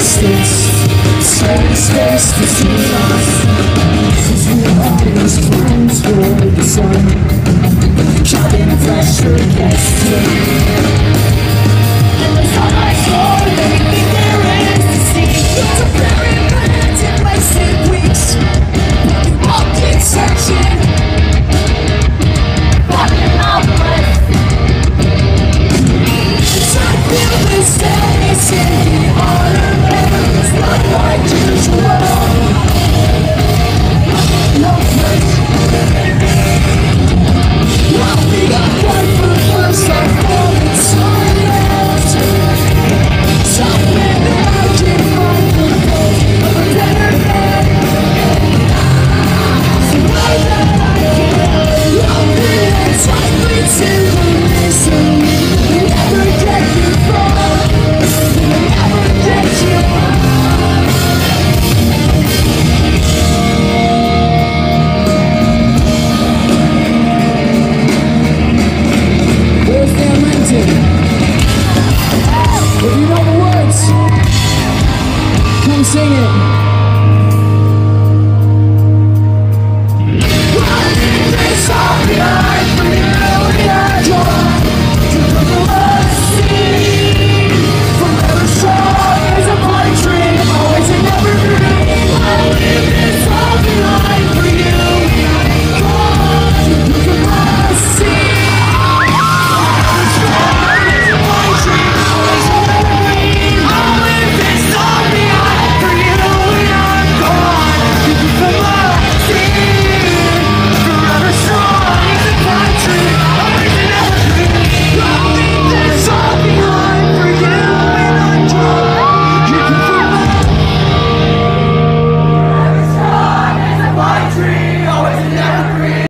space, sharing space between us. Cause we are these times where the sun, shining pressure against the City. If you know the words, come sing it.